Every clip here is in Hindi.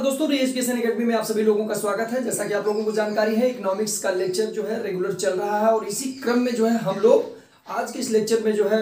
नमस्कार दोस्तों एजुकेशन एकेडमी में आप सभी लोगों का स्वागत है। जैसा कि आप लोगों को जानकारी है इकोनॉमिक्स का लेक्चर जो है रेगुलर चल रहा है और इसी क्रम में जो है हम लोग आज के इस लेक्चर में जो है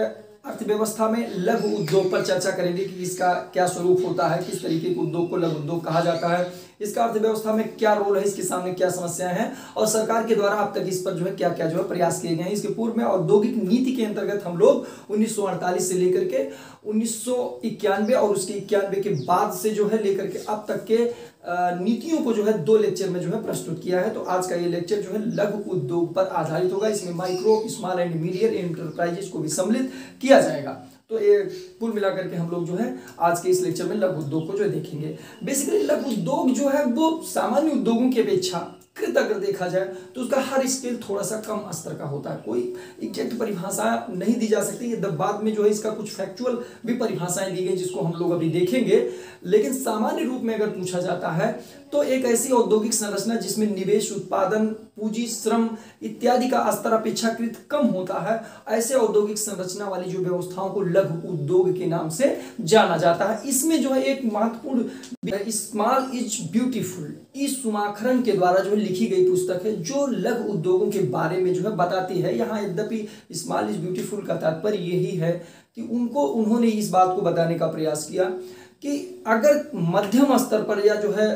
अर्थव्यवस्था में लघु उद्योग पर चर्चा करेंगे कि इसका क्या स्वरूप होता है, किस तरीके के उद्योग को लघु उद्योग कहा जाता है, इसका अर्थव्यवस्था में क्या रोल है, इसके सामने क्या समस्याएँ हैं और सरकार के द्वारा अब तक इस पर जो है क्या क्या जो है प्रयास किए गए हैं। इसके पूर्व में औद्योगिक नीति के अंतर्गत हम लोग 1948 से लेकर के उन्नीस सौ इक्यानवे और उसके इक्यानवे के बाद से जो है लेकर के अब तक के नीतियों को जो है दो लेक्चर में जो है प्रस्तुत किया है। तो आज का ये लेक्चर जो है लघु उद्योग पर आधारित होगा। इसमें micro, small and medium enterprises को भी सम्मिलित किया जाएगा। तो ये कुल मिलाकर के हम लोग जो है आज के इस लेक्चर में लघु उद्योग को जो है देखेंगे। बेसिकली लघु उद्योग जो है वो सामान्य उद्योगों की अपेक्षा अगर देखा जाए तो उसका हर स्केल थोड़ा सा कम स्तर का होता है। कोई एग्जैक्ट परिभाषा नहीं दी जा सकती, ये बाद में जो है इसका कुछ फैक्चुअल भी परिभाषाएँ दी गई, जिसको हम लोग अभी देखेंगे। लेकिन सामान्य रूप में अगर पूछा जाता है तो एक ऐसी औद्योगिक संरचना जिसमें निवेश, उत्पादन, पूंजी, श्रम इत्यादि का स्तर अपेक्षाकृत कम होता है, ऐसे औद्योगिक संरचना वाली जो व्यवस्थाओं को लघु उद्योग के नाम से जाना जाता है। इसमें जो है एक महत्वपूर्ण स्मॉल इज़ ब्यूटीफुल इस सुमाखरन के द्वारा जो है लिखी गई पुस्तक है, जो लघु उद्योगों के बारे में जो है बताती है। यहाँ यद्यपि स्मॉल इज़ ब्यूटीफुल का तात्पर्य यही है कि उनको, उन्होंने इस बात को बताने का प्रयास किया कि अगर मध्यम स्तर पर या जो है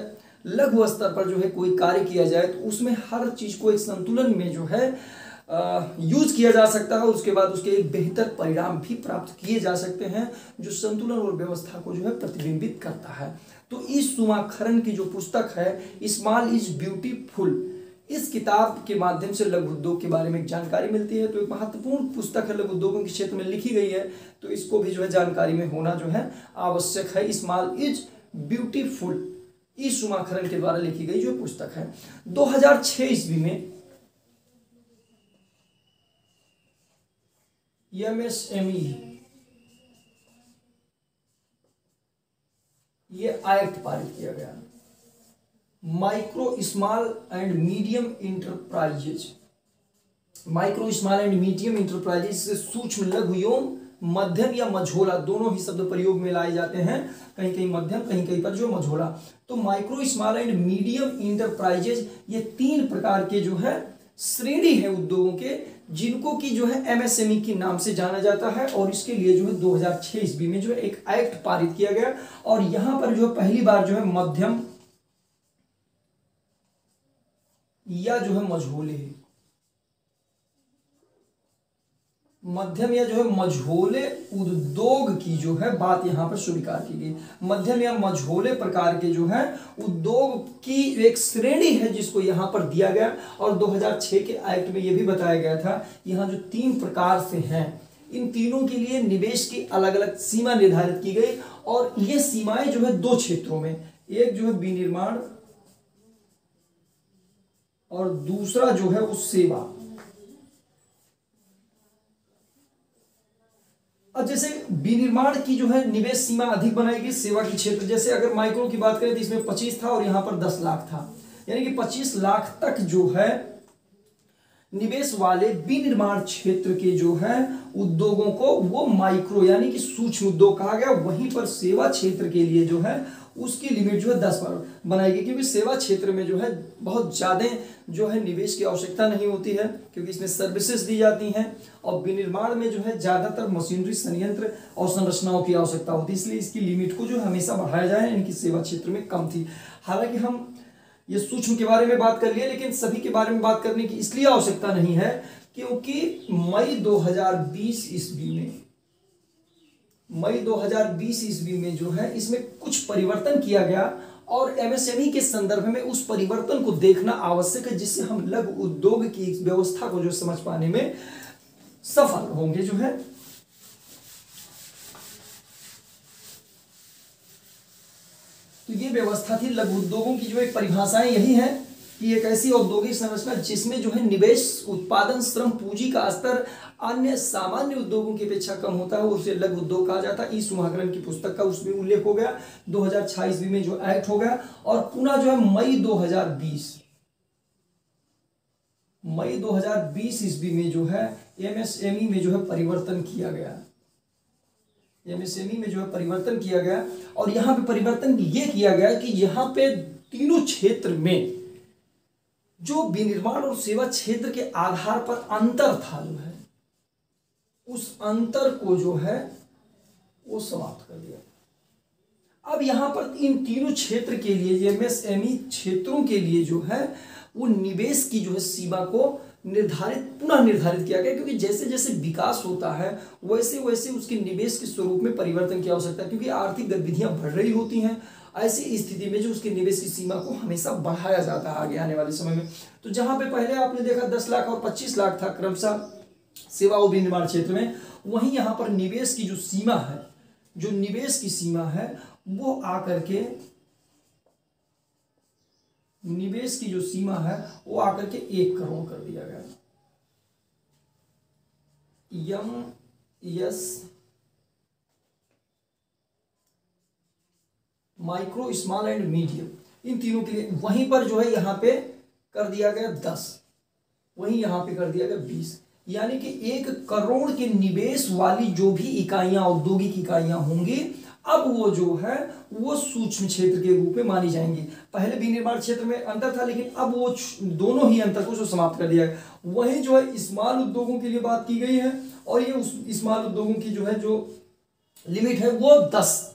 लघु स्तर पर जो है कोई कार्य किया जाए तो उसमें हर चीज़ को एक संतुलन में जो है यूज़ किया जा सकता है। उसके बाद उसके एक बेहतर परिणाम भी प्राप्त किए जा सकते हैं, जो संतुलन और व्यवस्था को जो है प्रतिबिंबित करता है। तो इस सुमाखरन की जो पुस्तक है स्मॉल इज़ ब्यूटीफुल, इस किताब के माध्यम से लघु उद्योग के बारे में जानकारी मिलती है। तो एक महत्वपूर्ण पुस्तक है लघु उद्योगों के क्षेत्र में लिखी गई है तो इसको भी जो है जानकारी में होना जो है आवश्यक है। Small is beautiful. सुमाखरन के द्वारा लिखी गई जो पुस्तक है 2006 ईस्वी में एमएसएमई ये एक्ट पारित किया गया। Micro small and medium enterprises micro small and medium enterprises सूक्ष्म लघु एवं मध्यम या मझोला, दोनों ही शब्द प्रयोग में लाए जाते हैं। कहीं कहीं मध्यम, कहीं कहीं पर जो मझोला। तो micro small and medium enterprises ये तीन प्रकार के जो है श्रेणी है उद्योगों के, जिनको की जो है एमएसएमई के नाम से जाना जाता है और इसके लिए जो है 2006 ईस्वी में जो है एक एक्ट पारित किया गया। और यहाँ पर जो पहली बार जो है मध्यम या जो है मझोले। मध्यम या जो है मझोले उद्योग की जो है बात यहाँ पर स्वीकार की गई। मध्यम या मझोले प्रकार के जो है, उद्योग की एक श्रेणी है जिसको यहाँ पर दिया गया। और 2006 के एक्ट में यह भी बताया गया था, यहाँ जो तीन प्रकार से हैं, इन तीनों के लिए निवेश की अलग अलग सीमा निर्धारित की गई। और ये सीमाएँ जो है दो क्षेत्रों में, एक जो है विनिर्माण और दूसरा जो है वो सेवा। अब जैसे विनिर्माण की जो है निवेश सीमा अधिक बनाएगी सेवा की क्षेत्र, जैसे अगर माइक्रो की बात करें तो इसमें 25 था और यहाँ पर 10 लाख था। यानी कि 25 लाख तक जो है निवेश वाले विनिर्माण क्षेत्र के जो है उद्योगों को वो माइक्रो, यानी कि सूक्ष्म उद्योग कहा गया, वहीं पर सेवा क्षेत्र के लिए जो है उसकी लिमिट जो है दस बार बनाएगी क्योंकि सेवा क्षेत्र में जो है बहुत ज़्यादा जो है निवेश की आवश्यकता नहीं होती है, क्योंकि इसमें सर्विसेज़ दी जाती हैं और विनिर्माण में जो है ज़्यादातर मशीनरी संयंत्र और संरचनाओं की आवश्यकता होती है। इसलिए इसकी लिमिट को जो हमेशा बढ़ाया जाए, इनकी सेवा क्षेत्र में कम थी। हालाँकि हम ये सूक्ष्म के बारे में बात कर लिए, लेकिन सभी के बारे में बात करने की इसलिए आवश्यकता नहीं है, क्योंकि मई 2020 ईस्वी में, मई 2020 ईस्वी में जो है इसमें कुछ परिवर्तन किया गया और एमएसएमई के संदर्भ में उस परिवर्तन को देखना आवश्यक है, जिससे हम लघु उद्योग की व्यवस्था को जो समझ पाने में सफल होंगे, जो है। तो ये व्यवस्था थी लघु उद्योगों की, जो एक परिभाषाएँ यही है। कि एक ऐसी औद्योगिक संरचना जिसमें जो है निवेश, उत्पादन, श्रम, पूंजी का स्तर अन्य सामान्य उद्योगों की अपेक्षा कम होता है, उसे लघु उद्योग कहा जाता है। ई सुहागरन की पुस्तक का उसमें उल्लेख हो गया। दो हज़ार में जो एक्ट हो गया और पुनः जो है मई 2020 मई 2020 ईस्वी में जो है एमएसएमई में जो है परिवर्तन किया गया। एमएसएमई में जो है परिवर्तन किया गया और यहाँ पे परिवर्तन ये किया गया कि यहाँ पे तीनों क्षेत्र में जो विनिर्माण और सेवा क्षेत्र के आधार पर अंतर था जो है, उस अंतर को जो है, वो समाप्त कर दिया। अब यहाँ पर इन तीनों क्षेत्र के लिए एमएसएमई क्षेत्रों के लिए जो है, वो निवेश की जो है सीमा को निर्धारित, पुनः निर्धारित किया गया, क्योंकि जैसे जैसे विकास होता है, वैसे वैसे उसके निवेश के स्वरूप में परिवर्तन की आवश्यकता है, क्योंकि आर्थिक गतिविधियाँ बढ़ रही होती हैं ऐसी स्थिति में जो उसके निवेश की सीमा को हमेशा बढ़ाया जाता है आगे आने वाले समय में। तो जहाँ पे पहले आपने देखा दस लाख और पच्चीस लाख था क्रमशः सेवा और विनिर्माण क्षेत्र में, वहीं यहाँ पर निवेश की जो सीमा है, जो निवेश की सीमा है, वो आकर के, निवेश की जो सीमा है, वो आकर के एक करोड़ कर दिया गया। यम, yes micro small and medium इन तीनों के लिए वहीं पर जो है यहाँ पे कर दिया गया दस। वहीं यहाँ पे कर दिया गया बीस। यानी कि एक करोड़ के निवेश वाली जो भी इकाइयाँ, औद्योगिक इकाइयाँ होंगी, अब वो जो है, वो सूक्ष्म क्षेत्र के रूप में मानी जाएँगी। पहले विनिर्माण क्षेत्र में अंतर था, लेकिन अब वो दोनों ही अंतर को जो समाप्त कर दिया है वहीं जो है स्मॉल उद्योगों के लिए बात की गई है, और ये उस स्मॉल उद्योगों की जो है जो लिमिट है, वो दस।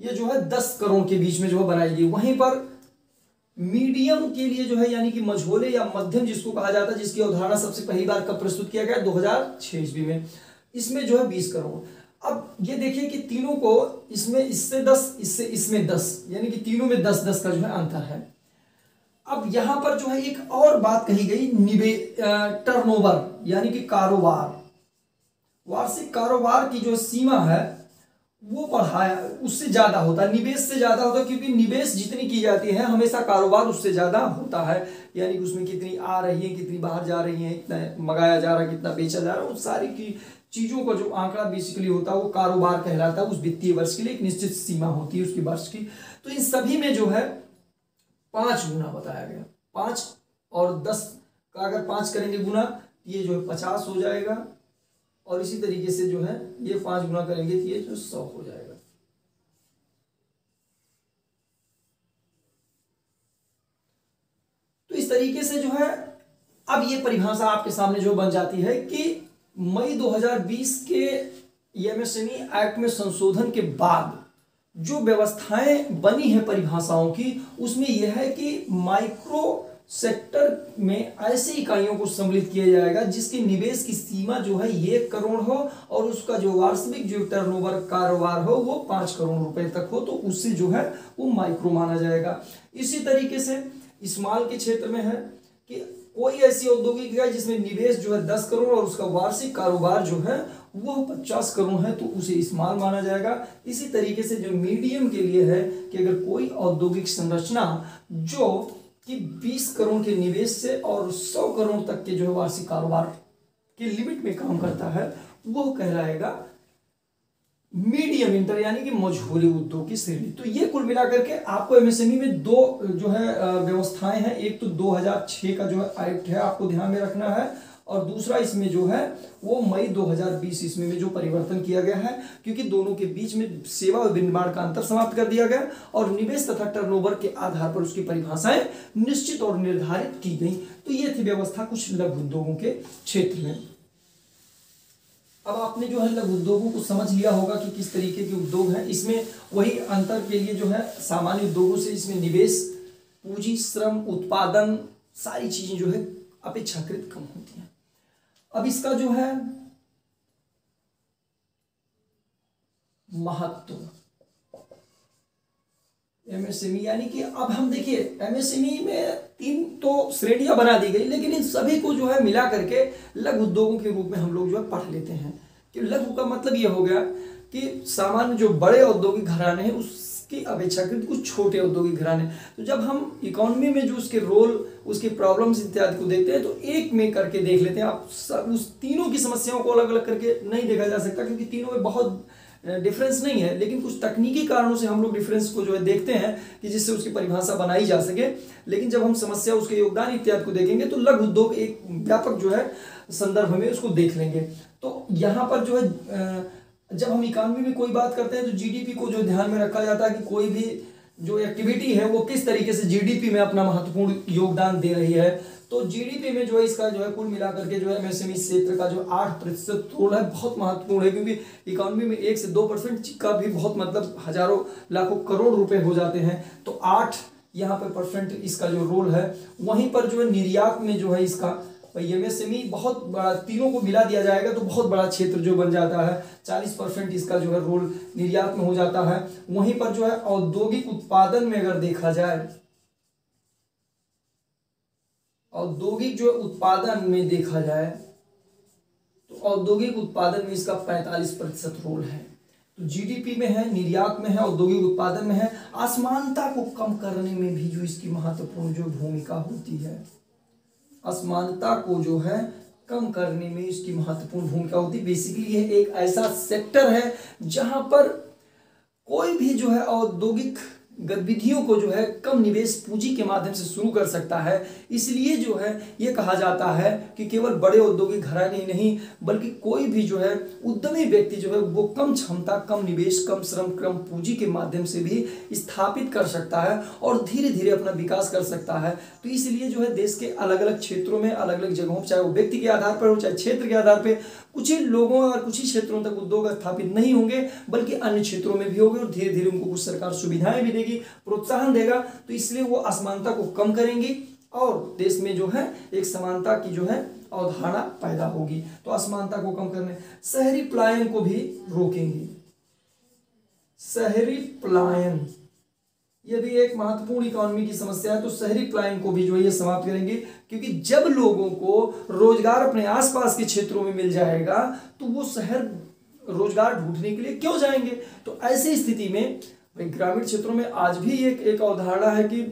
ये जो है दस करोड़ के बीच में जो है बनाई गई। वहीं पर मीडियम के लिए जो है यानी कि मझोले या मध्यम जिसको कहा जाता है, जिसकी अवधारणा सबसे पहली बार कब प्रस्तुत किया गया? 2006 ईस्वी में। इसमें जो है 20 करोड़। अब ये देखिए कि तीनों को इसमें इससे 10 इससे इसमें 10 यानी कि तीनों में दस दस का जो है अंतर है। अब यहाँ पर जो है एक और बात कही गई निवे टर्नओवर यानी कि कारोबार। वार्षिक कारोबार की जो सीमा है वो बढ़ाया, उससे ज़्यादा होता है निवेश से ज़्यादा होता है क्योंकि निवेश जितनी की जाती है, हमेशा कारोबार उससे ज़्यादा होता है। यानी कि उसमें कितनी आ रही है, कितनी बाहर जा रही है कितना मंगाया जा रहा है, कितना बेचा जा रहा है, उस सारी की चीज़ों का जो आंकड़ा बेसिकली होता है, वो कारोबार कहलाता है, उस वित्तीय वर्ष के लिए एक निश्चित सीमा होती है उसकी वर्ष की। तो इन सभी में जो है, पाँच गुना बताया गया। पाँच और दस का अगर पाँच करेंगे गुना, ये जो है पचास हो जाएगा। और इसी तरीके से जो है, ये पाँच गुना करेंगे तो ये जो सौ हो जाएगा। तो इस तरीके से जो है, अब ये परिभाषा आपके सामने जो बन जाती है कि मई 2020 के एमएसएमई एक्ट में संशोधन के बाद जो व्यवस्थाएँ बनी है परिभाषाओं की, उसमें यह है कि माइक्रो सेक्टर में ऐसी इकाइयों को सम्मिलित किया जाएगा जिसके निवेश की सीमा जो है एक करोड़ हो और उसका जो वार्षिक जो टर्नओवर कारोबार हो वो पाँच करोड़ रुपए तक हो तो उससे जो है वो माइक्रो माना जाएगा। इसी तरीके से स्मॉल के क्षेत्र में है कि कोई ऐसी औद्योगिक इकाई जिसमें निवेश जो है दस करोड़ और उसका वार्षिक कारोबार जो है वो पचास करोड़ है तो उसे स्मॉल माना जाएगा। इसी तरीके से जो मीडियम के लिए है कि अगर कोई औद्योगिक संरचना जो कि 20 करोड़ के निवेश से और 100 करोड़ तक के जो है वार्षिक कारोबार के लिमिट में काम करता है, वो कहलाएगा मीडियम इंटर, यानी कि मजहूरी उद्योग की श्रेणी। तो ये कुल मिलाकर के आपको एमएसएमई में दो जो है व्यवस्थाएँ हैं। एक तो 2006 का जो है एक्ट है, आपको ध्यान में रखना है। और दूसरा इसमें जो है, वो मई 2020 ईस्वी में जो परिवर्तन किया गया है, क्योंकि दोनों के बीच में सेवा और विनिर्माण का अंतर समाप्त कर दिया गया और निवेश तथा टर्नओवर के आधार पर उसकी परिभाषाएँ निश्चित और निर्धारित की गई। तो ये थी व्यवस्था कुछ लघु उद्योगों के क्षेत्र में। अब आपने जो है लघु उद्योगों को समझ लिया होगा कि किस तरीके के उद्योग हैं। इसमें वही अंतर के लिए जो है, सामान्य उद्योगों से इसमें निवेश, पूंजी, श्रम, उत्पादन, सारी चीज़ें जो है अपेक्षाकृत कम होती हैं। अब इसका जो है महत्व। एमएसएमई, यानी कि अब हम देखिए, एमएसएमई में तीन तो श्रेणियाँ बना दी गई, लेकिन इन सभी को जो है मिला करके लघु उद्योगों के रूप में हम लोग जो है पढ़ लेते हैं। कि लघु का मतलब यह हो गया कि सामान्य जो बड़े औद्योगिक घराने हैं, उस की अपेक्षाकृत कुछ छोटे औद्योगिक घराने। तो जब हम इकोनॉमी में जो उसके रोल उसके प्रॉब्लम्स इत्यादि को देखते हैं तो एक में करके देख लेते हैं। आप सब, उस तीनों की समस्याओं को अलग अलग करके नहीं देखा जा सकता क्योंकि तीनों में बहुत डिफरेंस नहीं है। लेकिन कुछ तकनीकी कारणों से हम लोग डिफरेंस को जो है देखते हैं कि जिससे उसकी परिभाषा बनाई जा सके। लेकिन जब हम समस्या, उसके योगदान इत्यादि को देखेंगे तो लघु उद्योग एक व्यापक जो है संदर्भ में उसको देख लेंगे। तो यहाँ पर जो है जब हम इकानमी में कोई बात करते हैं तो जीडीपी को जो ध्यान में रखा जाता है कि कोई भी जो एक्टिविटी है वो किस तरीके से जीडीपी में अपना महत्वपूर्ण योगदान दे रही है। तो जीडीपी में जो है इसका जो है कुल मिलाकर के जो है एमएसएमई क्षेत्र का जो आठ प्रतिशत रोल है, बहुत महत्वपूर्ण है क्योंकि इकोनॉमी में एक से दो परसेंट का भी बहुत मतलब हज़ारों लाखों करोड़ रुपए हो जाते हैं। तो आठ यहाँ पे परसेंट इसका जो रोल है, वहीं पर जो है निर्यात में जो है इसका एमएसएमई बहुत बड़ा, तीनों को मिला दिया जाएगा तो बहुत बड़ा क्षेत्र जो बन जाता है। चालीस परसेंट इसका जो है रोल निर्यात में हो जाता है। वहीं पर जो है औद्योगिक उत्पादन में अगर देखा जाए, औद्योगिक जो उत्पादन में देखा जाए तो औद्योगिक उत्पादन में इसका 45 प्रतिशत रोल है। तो जीडीपी में है, निर्यात में है, औद्योगिक उत्पादन में है। असमानता को कम करने में भी जो इसकी महत्वपूर्ण जो भूमिका होती है असमानता को जो है कम करने में इसकी महत्वपूर्ण भूमिका होती है। बेसिकली यह एक ऐसा सेक्टर है जहाँ पर कोई भी जो है औद्योगिक गतिविधियों को जो है कम निवेश पूंजी के माध्यम से शुरू कर सकता है। इसलिए जो है ये कहा जाता है कि केवल बड़े औद्योगिक घराने नहीं, बल्कि कोई भी जो है उद्यमी व्यक्ति जो है वो कम क्षमता, कम निवेश, कम श्रम, कम पूंजी के माध्यम से भी स्थापित कर सकता है और धीरे धीरे अपना विकास कर सकता है। तो इसलिए जो है देश के अलग अलग क्षेत्रों में अलग अलग जगहों, चाहे वो व्यक्ति के आधार पर हो, चाहे क्षेत्र के आधार पर कुछ ही लोगों और कुछ ही क्षेत्रों तक उद्योग स्थापित नहीं होंगे, बल्कि अन्य क्षेत्रों में भी होंगे और धीरे धीरे उनको कुछ सरकार सुविधाएँ भी देगी, प्रोत्साहन देगा। तो इसलिए वो असमानता को कम करेंगी और देश में जो है एक समानता की जो है अवधारणा पैदा होगी। तो असमानता को कम करने, शहरी पलायन को भी रोकेंगे। शहरी पलायन ये भी एक महत्वपूर्ण इकोनॉमी की समस्या है तो शहरी प्लानिंग को भी जो ये समाप्त करेंगे। क्योंकि जब लोगों को रोज़गार अपने आसपास के क्षेत्रों में मिल जाएगा तो वो शहर रोज़गार ढूँढने के लिए क्यों जाएँगे? तो ऐसी स्थिति में ग्रामीण क्षेत्रों में आज भी एक एक अवधारणा है कि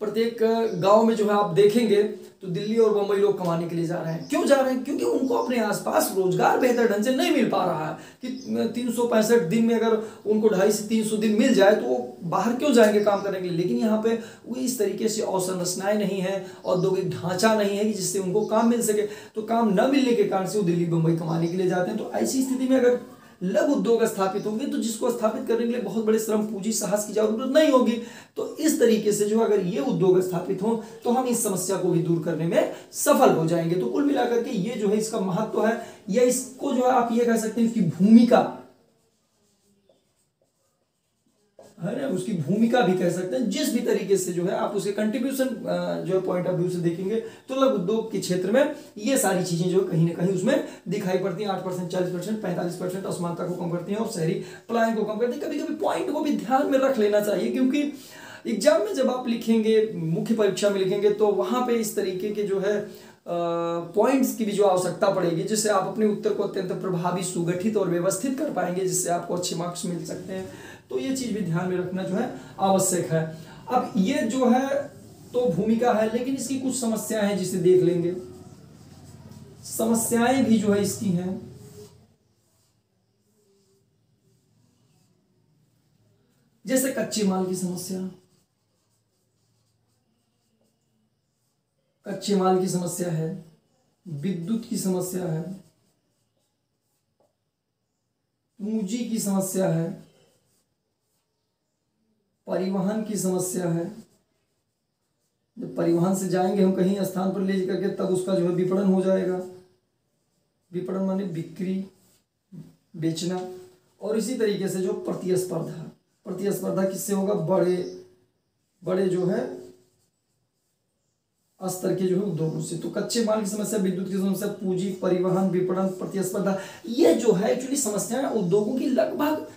प्रत्येक गाँव में जो है आप देखेंगे तो दिल्ली और बम्बई लोग कमाने के लिए जा रहे हैं। क्यों जा रहे हैं? क्योंकि उनको अपने आसपास रोज़गार बेहतर ढंग से नहीं मिल पा रहा है। कि तीन सौ पैंसठ दिन में अगर उनको ढाई से तीन सौ दिन मिल जाए तो वो बाहर क्यों जाएँगे काम करने के लिए? लेकिन यहाँ पे वो इस तरीके से अवसंरचनाएँ नहीं है, औद्योगिक ढांचा नहीं है कि जिससे उनको काम मिल सके। तो काम न मिलने के कारण से वो दिल्ली बम्बई कमाने के लिए जाते हैं। तो ऐसी स्थिति में अगर लघु उद्योग स्थापित होंगे तो जिसको स्थापित करने के लिए बहुत बड़े श्रम पूंजी साहस की ज़रूरत नहीं होगी। तो इस तरीके से जो अगर ये उद्योग स्थापित हो तो हम इस समस्या को भी दूर करने में सफल हो जाएँगे। तो कुल मिलाकर के ये जो है, इसका महत्व है, या इसको जो है, आप ये कह सकते हैं कि भूमिका है ना, उसकी भूमिका भी कह सकते हैं। जिस भी तरीके से जो है, आप उसके कंट्रीब्यूशन जो है पॉइंट ऑफ़ व्यू से देखेंगे तो लघु उद्योग के क्षेत्र में ये सारी चीज़ें जो कहीं ना कहीं उसमें दिखाई पड़ती हैं। आठ परसेंट, चालीस परसेंट, पैंतालीस परसेंट असमानता को कम करती हैं और शहरी पलायन को कम करती हैं। कभी कभी पॉइंट को भी ध्यान में रख लेना चाहिए, क्योंकि एग्ज़ाम में जब आप लिखेंगे, मुख्य परीक्षा में लिखेंगे तो वहाँ पे इस तरीके के जो है पॉइंट्स की भी जो आवश्यकता पड़ेगी, जिससे आप अपने उत्तर को अत्यंत प्रभावी, सुगठित और व्यवस्थित कर पाएँगे, जिससे आपको अच्छे मार्क्स मिल सकते हैं। तो ये चीज़ भी ध्यान में रखना जो है आवश्यक है। अब ये जो है तो भूमिका है, लेकिन इसकी कुछ समस्याएँ हैं जिसे देख लेंगे। समस्याएँ भी जो है इसकी हैं। जैसे कच्चे माल की समस्या। कच्चे माल की समस्या है, विद्युत की समस्या है, पूंजी की समस्या है। परिवहन की समस्या है। जब परिवहन से जाएँगे, हम कहीं स्थान पर ले करके तब उसका जो है विपणन हो जाएगा। विपणन माने बिक्री, बेचना, और इसी तरीके से जो प्रतिस्पर्धा। प्रतिस्पर्धा किससे होगा? बड़े बड़े जो है स्तर के जो है उद्योगों से। तो कच्चे माल की समस्या, विद्युत की समस्या, पूंजी, परिवहन, विपणन, प्रतिस्पर्धा, ये जो है, एक्चुअली समस्याएँ उद्योगों की लगभग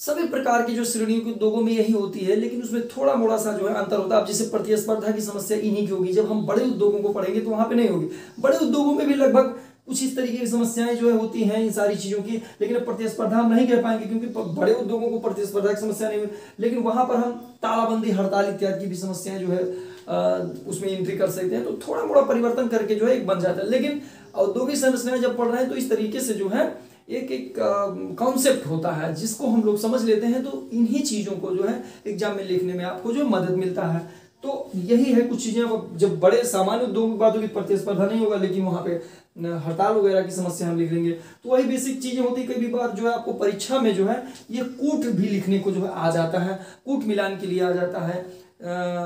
सभी प्रकार की जो श्रेणियों के उद्योगों में यही होती है, लेकिन उसमें थोड़ा मोड़ा सा जो है अंतर होता है। अब जैसे प्रतिस्पर्धा की समस्या इन्हीं की होगी। जब हम बड़े उद्योगों को पढ़ेंगे तो वहाँ पे नहीं होगी। बड़े उद्योगों में भी लगभग कुछ इस तरीके की समस्याएँ जो है होती हैं इन सारी चीज़ों की, लेकिन प्रतिस्पर्धा हम नहीं कह पाएँगे क्योंकि बड़े उद्योगों को प्रतिस्पर्धा की समस्या नहीं हुई। लेकिन वहाँ पर हम तालाबंदी, हड़ताल इत्यादि की भी समस्याएँ जो है उसमें एंट्री कर सकते हैं। तो थोड़ा मोड़ा परिवर्तन करके जो है एक बन जाता है। लेकिन औद्योगिक समस्याएँ जब पढ़ रहे हैं तो इस तरीके से जो है एक एक कॉन्सेप्ट होता है, जिसको हम लोग समझ लेते हैं तो इन्हीं चीज़ों को जो है एग्ज़ाम में लिखने में आपको जो मदद मिलता है। तो यही है कुछ चीज़ें जब बड़े सामान्य उद्योगों की प्रतिस्पर्धा नहीं होगा, लेकिन वहाँ पे हड़ताल वगैरह की समस्या हम लिख लेंगे तो वही बेसिक चीज़ें होती है कई बार जो है आपको परीक्षा में जो है, ये कूट भी लिखने को जो है आ जाता है, कूट मिलान के लिए आ जाता है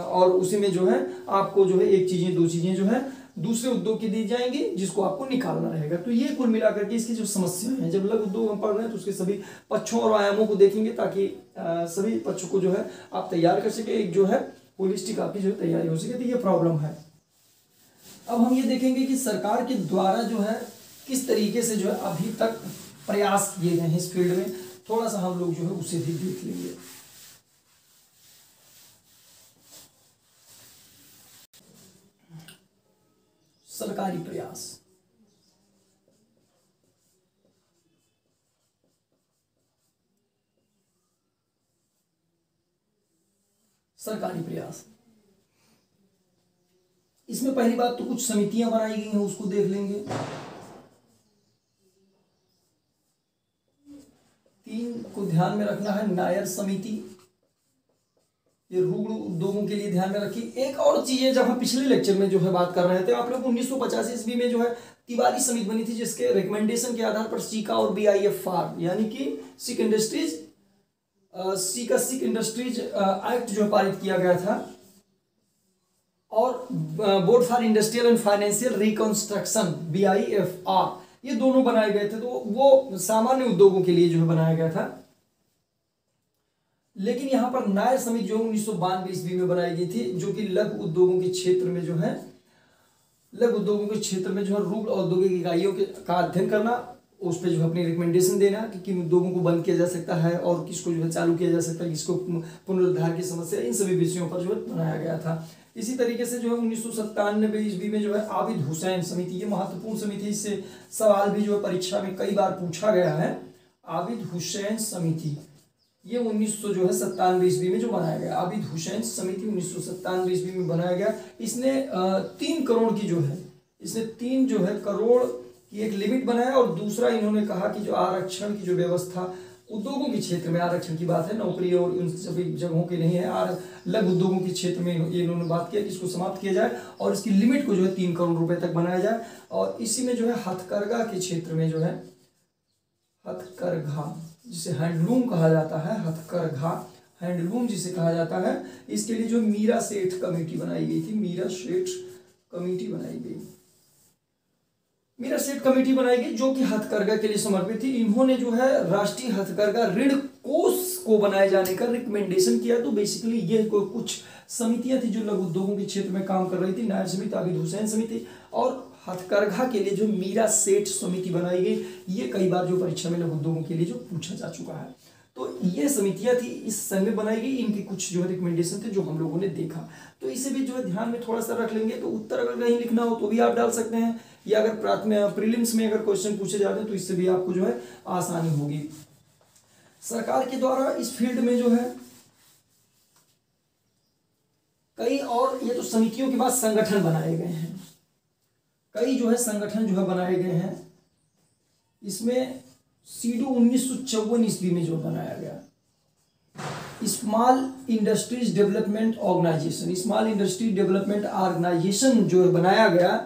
और उसी में जो है, आपको जो है एक चीज़ें, दो चीज़ें जो है दूसरे उद्योग की दी जाएँगी, जिसको आपको निकालना रहेगा। तो ये कुल मिलाकर के इसकी जो समस्या है, जब लघु उद्योग हम पढ़ रहे हैं तो उसके सभी पक्षों और आयामों को देखेंगे, ताकि सभी पक्षों को जो है, आप तैयार कर सके। एक जो है होलिस्टिक आपकी जो तैयारी हो सके। तो ये प्रॉब्लम है। अब हम ये देखेंगे कि सरकार के द्वारा जो है, किस तरीके से जो है, अभी तक प्रयास किए गए हैं इस फ़ील्ड में। थोड़ा सा हम लोग जो है, उसे भी देख लेंगे। सरकारी प्रयास। सरकारी प्रयास। इसमें पहली बात तो कुछ समितियाँ बनाई गई हैं, उसको देख लेंगे। तीन को ध्यान में रखना है, नायर समिति। ये रूगड़ उद्योगों के लिए ध्यान में रखी। एक और चीज़ है, जब हम पिछले लेक्चर में जो है बात कर रहे थे, आप लोग उन्नीस सौ पचास ईस्वी में जो है तिवारी समिति बनी थी, जिसके रिकमेंडेशन के आधार पर सीका और बी आई एफ़ आर यानी कि सिक इंडस्ट्रीज़ सीका सिक इंडस्ट्रीज़ एक्ट जो पारित किया गया था। और board for industrial and financial reconstruction B I F R ये दोनों बनाए गए थे तो वो सामान्य उद्योगों के लिए जो है बनाया गया था। लेकिन यहाँ पर नायर समिति जो उन्नीस सौ बानवे ईस्वी में बनाई गई थी, जो कि लघु उद्योगों के क्षेत्र में जो है, लघु उद्योगों के क्षेत्र में जो है रूल औद्योगिक इकाइयों के का अध्ययन करना, उस पर जो है अपनी रिकमेंडेशन देना कि किन उद्योगों को बंद किया जा सकता है और किसको जो है चालू किया जा सकता है, किसको पुनरुद्धार की समस्या, इन सभी विषयों पर जो है बनाया गया था। इसी तरीके से जो है उन्नीस सौ सत्तानवे ईस्वी में जो है आबिद हुसैन समिति, ये महत्वपूर्ण समिति इससे सवाल भी जो है परीक्षा में कई बार पूछा गया है। आबिद हुसैन समिति ये उन्नीस सौ जो है सत्तानवे ईस्वी में जो बनाया गया। आबिद हुसैन समिति उन्नीस सौ सत्तानवे ईस्वी में बनाया गया। इसने तीन करोड़ की जो है, इसने तीन जो है करोड़ की एक लिमिट बनाया और दूसरा इन्होंने कहा कि जो आरक्षण की जो व्यवस्था, उद्योगों के क्षेत्र में आरक्षण की बात है, नौकरी और उन सभी जगहों के नहीं है, आर, लघु उद्योगों के क्षेत्र में ये इन्होंने बात किया कि इसको समाप्त किया जाए और इसकी लिमिट को जो है तीन करोड़ रुपए तक बनाया जाए। और इसी में जो है हथकरघा के क्षेत्र में जो है हथकरघा, जिसे हैंडलूम कहा जाता है, हथकरघा हैंडलूम जिसे कहा जाता है। इसके लिए जो मीरा सेठ कमेटी बनाई गई थी, मीरा सेठ कमेटी बनाई गई। मीरा सेठ कमेटी बनाई गई जो कि हथकरघा के लिए समर्पित थी। इन्होंने जो है राष्ट्रीय हथकरघा ऋण कोष को बनाए जाने का रिकमेंडेशन किया। तो बेसिकली ये कुछ समितियाँ थी जो लघु उद्योगों के क्षेत्र में काम कर रही थी। नायर समिति आबिद हुसैन समिति और हथकरघा के लिए जो मीरा सेठ समिति बनाई गई, ये कई बार जो परीक्षा में लघु उद्योगों के लिए जो पूछा जा चुका है। तो ये समितियाँ थी, इस सन में बनाई गई, इनके कुछ जो है रिकमेंडेशन थे जो हम लोगों ने देखा। तो इसे भी जो है ध्यान में थोड़ा सा रख लेंगे तो उत्तर अगर नहीं लिखना हो तो भी आप डाल सकते हैं, या अगर प्राथमिक प्रीलिम्स में अगर क्वेश्चन पूछे जाते हैं तो इससे भी आपको जो है आसानी होगी। सरकार के द्वारा इस फ़ील्ड में जो है कई और ये तो समितियों के बाद संगठन बनाए गए हैं। कई जो है संगठन जो है बनाए गए हैं। इसमें सीडो उन्नीस सौ चौवन ईस्वी में जो बनाया गया। Small industries development organisation small industry development organisation जो है बनाया गया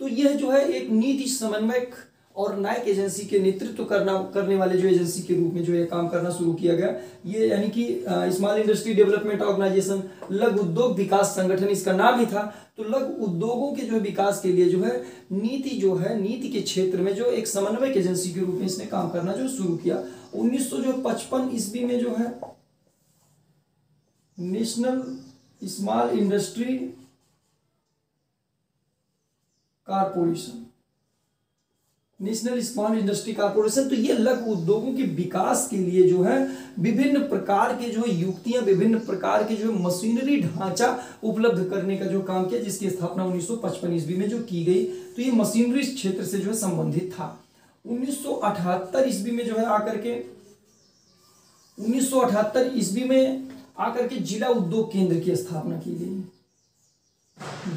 तो यह जो है एक नीति समन्वयक और नायक एजेंसी के नेतृत्व करना, करने वाले जो एजेंसी के रूप में जो ये काम करना शुरू किया गया, ये यानी कि स्मॉल इंडस्ट्री डेवलपमेंट ऑर्गेनाइजेशन लघु उद्योग विकास संगठन, इसका नाम ही था। तो लघु उद्योगों के जो है विकास के लिए जो है, नीति जो है, नीति के क्षेत्र में जो एक समन्वयक एजेंसी के रूप में इसने काम करना जो शुरू किया। उन्नीस सौ जो पचपन ईस्वी में जो है national small industry corporation national small industry corporation तो ये लघु उद्योगों के विकास के लिए जो है, विभिन्न प्रकार के जो है युक्तियाँ, विभिन्न प्रकार के जो है मशीनरी ढांचा उपलब्ध करने का जो काम किया, जिसकी स्थापना 1955 ईस्वी में जो की गई तो ये मशीनरी क्षेत्र से जो है संबंधित था। 1978 ईस्वी में जो है आकर के 1978 ईस्वी में आकर के जिला उद्योग केंद्र की स्थापना की गई।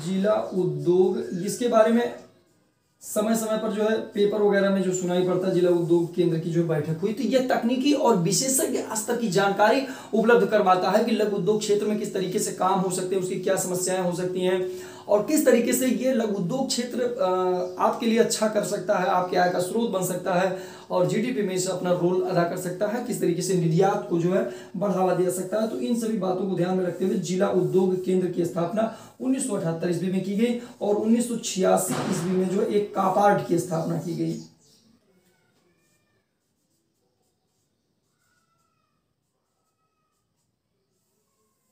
जिला उद्योग, जिसके बारे में समय समय पर जो है पेपर वगैरह में जो सुनाई पड़ता है, जिला उद्योग केंद्र की जो बैठक हुई तो यह तकनीकी और विशेषज्ञ स्तर की जानकारी उपलब्ध करवाता है कि लघु उद्योग क्षेत्र में किस तरीके से काम हो सकते हैं, उसकी क्या समस्याएँ हो सकती हैं, और किस तरीके से ये लघु उद्योग क्षेत्र आपके लिए अच्छा कर सकता है, आपके आय का स्रोत बन सकता है और जीडीपी में से अपना रोल अदा कर सकता है, किस तरीके से निर्यात को जो है बढ़ावा दिया सकता है तो इन सभी बातों को ध्यान में रखते हुए जिला उद्योग केंद्र की स्थापना उन्नीस सौ अठहत्तर ईस्वी में की गई और उन्नीस सौ छियासी ईस्वी में जो एक कापार्ड की स्थापना की गई।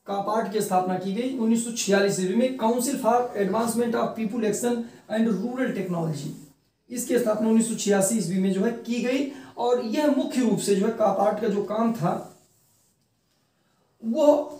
कापार्ट की स्थापना की गई उन्नीस सौ छियालीस ईस्वी में council for advancement of people action and rural technology इसकी स्थापना उन्नीस सौ छियासी ईस्वी में जो है की गई और यह मुख्य रूप से जो है कापार्ट का जो काम था, वो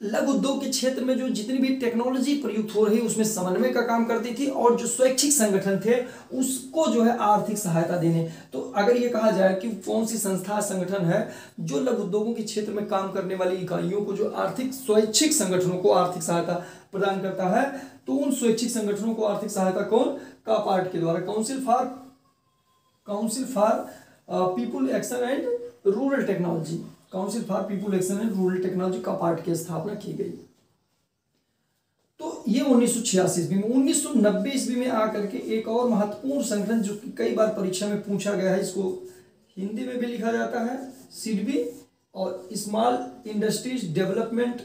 लघु उद्योग के क्षेत्र में जो जितनी भी टेक्नोलॉजी प्रयुक्त हो रही, उसमें समन्वय का काम करती थी और जो स्वैच्छिक संगठन थे, उसको जो है आर्थिक सहायता देने। तो अगर ये कहा जाए कि कौन सी संस्था, संगठन है जो लघु उद्योगों के क्षेत्र में काम करने वाली इकाइयों को जो आर्थिक, स्वैच्छिक संगठनों को आर्थिक सहायता प्रदान करता है तो उन स्वैच्छिक संगठनों को आर्थिक सहायता कौन? का पार्ट के द्वारा council for council for people action and rural technology council for people action and rural technology का पार्ट की स्थापना की गई। तो ये उन्नीस सौ छियासी ईस्वी में, उन्नीस सौ नब्बे ईस्वी में आकर के एक और महत्वपूर्ण संगठन जो कि कई बार परीक्षा में पूछा गया है, इसको हिंदी में भी लिखा जाता है सिडबी और small industries development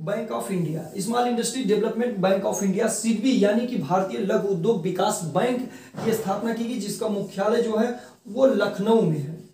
bank of India small industry development bank of India CB यानी कि भारतीय लघु उद्योग विकास बैंक की स्थापना की गई, जिसका मुख्यालय जो है, वो लखनऊ में है।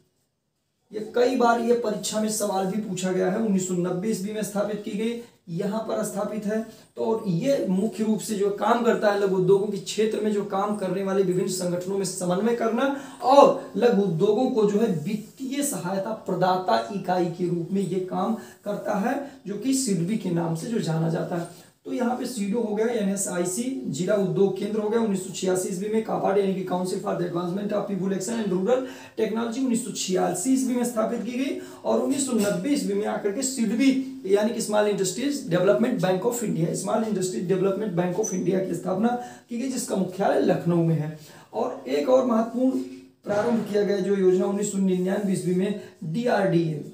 ये कई बार ये परीक्षा में सवाल भी पूछा गया है। उन्नीस सौ नब्बे ईस्वी में स्थापित की गई। यहाँ पर स्थापित है। तो और ये मुख्य रूप से जो काम करता है, लघु उद्योगों के क्षेत्र में जो काम करने वाले विभिन्न संगठनों में समन्वय करना और लघु उद्योगों को जो है वित्तीय सहायता प्रदाता इकाई के रूप में ये काम करता है, जो कि सिडबी के नाम से जो जाना जाता है। तो यहाँ पे सीडो हो गया, एनएसआईसी, जिला उद्योग केंद्र हो गया, उन्नीस सौ छियासी ईस्वी में, कापाड यानी कि council for advancement of people action and rural technology उन्नीस सौ छियासी ईस्वी में स्थापित की गई और उन्नीस सौ नब्बे ईस्वी में आकर के सिडबी यानी कि small industries development bank of India small industries development bank of India की स्थापना की गई, जिसका मुख्यालय लखनऊ में है। और एक और महत्वपूर्ण प्रारंभ किया गया, जो योजना उन्नीस सौ निन्यानवे ईस्वी में DRDA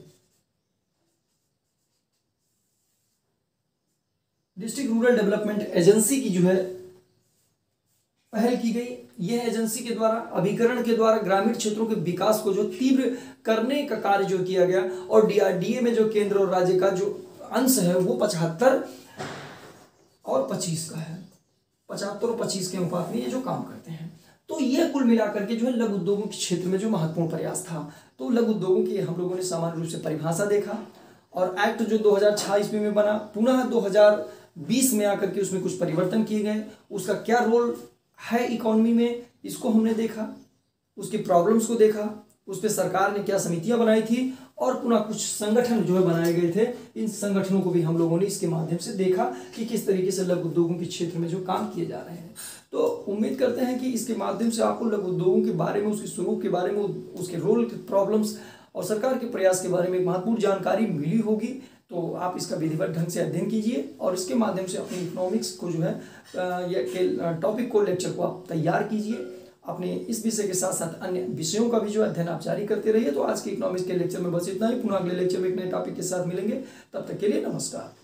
district rural development agency की जो है पहल की गई। यह एजेंसी के द्वारा, अभिकरण के द्वारा ग्रामीण क्षेत्रों के विकास को जो तीव्र करने का कार्य जो किया गया और डीआरडीए में जो केंद्र और राज्य का जो अंश है, वो पचहत्तर और पच्चीस का है। पचहत्तर और पच्चीस के अनुपात में ये जो काम करते हैं। तो ये कुल मिलाकर के जो है, लघु उद्योगों के क्षेत्र में जो महत्वपूर्ण प्रयास था तो लघु उद्योगों की हम लोगों ने सामान्य रूप से परिभाषा देखा और एक्ट जो दो हज़ार ईस्वी में बना, पुनः दो बीस में आकर के उसमें कुछ परिवर्तन किए गए। उसका क्या रोल है इकोनॉमी में, इसको हमने देखा, उसकी प्रॉब्लम्स को देखा, उस पर सरकार ने क्या समितियाँ बनाई थी और पुनः कुछ संगठन जो है बनाए गए थे, इन संगठनों को भी हम लोगों ने इसके माध्यम से देखा कि किस तरीके से लघु उद्योगों के क्षेत्र में जो काम किए जा रहे हैं। तो उम्मीद करते हैं कि इसके माध्यम से आपको लघु उद्योगों के बारे में, उसके स्वरूप के बारे में, उसके रोल प्रॉब्लम्स और सरकार के प्रयास के बारे में महत्वपूर्ण जानकारी मिली होगी। तो आप इसका विधिवत ढंग से अध्ययन कीजिए और इसके माध्यम से अपनी इकोनॉमिक्स को जो है ये टॉपिक को लेक्चर को आप तैयार कीजिए। अपने इस विषय के साथ साथ अन्य विषयों का भी जो अध्ययन आप जारी करते रहिए। तो आज के इकोनॉमिक्स के लेक्चर में बस इतना ही। पुनः अगले लेक्चर में एक नए टॉपिक के साथ मिलेंगे। तब तक के लिए नमस्कार।